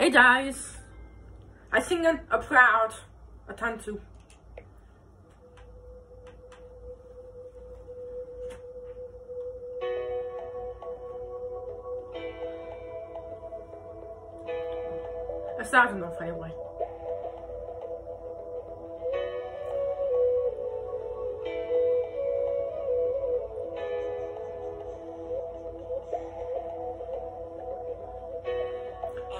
Hey guys, I sing a proud a tantu. I started enough anyway.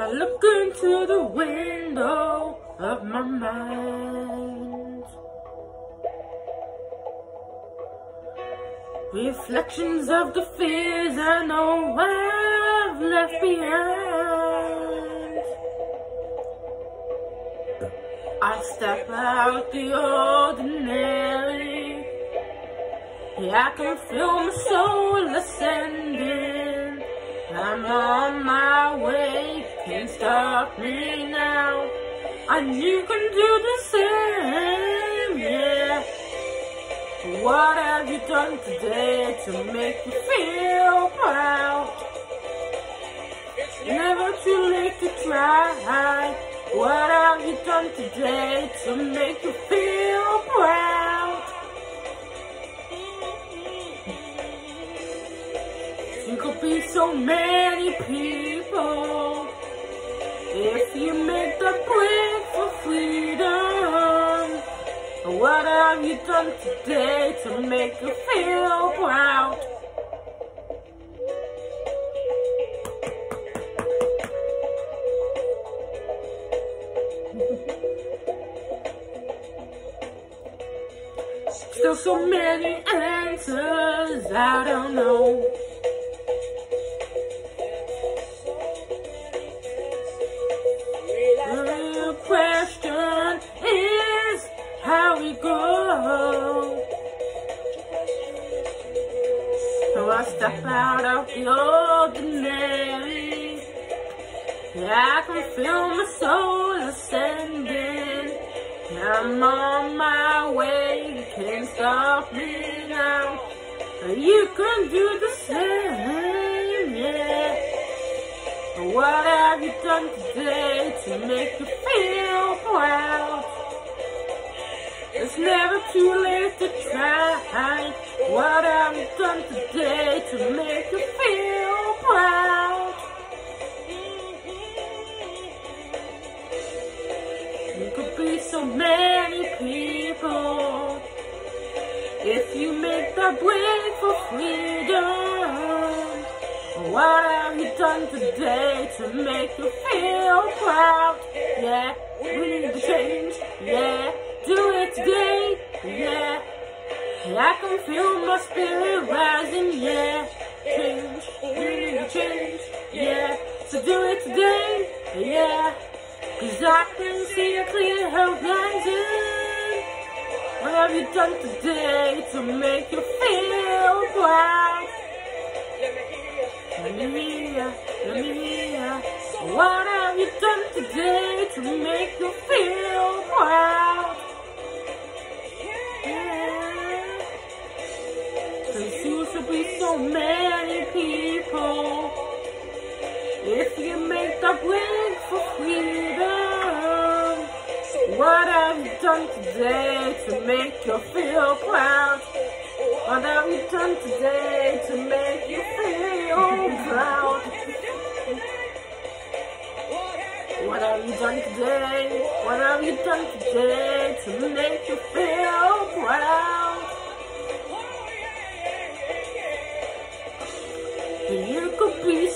I look into the window of my mind. Reflections of the fears I know I've left behind. I step out the ordinary. Yeah, I can feel my soul ascending. I'm on my stop me now. And you can do the same, yeah. What have you done today to make me feel proud? Never too late to try. What have you done today to make you feel proud? You could be so many people. If you make the break for freedom, what have you done today to make you feel proud? Still so many answers I don't know. I step out of the ordinary. I can feel my soul ascending. I'm on my way, you can't stop me now. You can do the same, yeah. What have you done today to make you It's never too late to try. What you done today to make you feel proud? You could be so many people if you make the break for freedom. What have you done today to make you feel proud? Yeah, we need to change. Yeah, I can feel my spirit rising, yeah. Change, we need to change, yeah. So do it today, yeah. Cause I can see a clear horizon. What have you done today to make you feel proud? Let me hear, let me hear. What have you done today to make you feel proud? To be so many people. If you make the break for freedom, what have you done today to make you feel proud? What have you done today to make you feel proud? What have you done today? What have you done today to make you feel proud?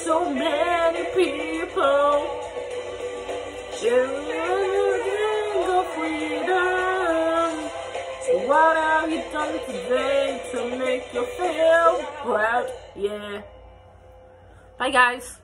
So many people. Children of freedom. So what have you done today to make you feel proud? Yeah. Bye guys.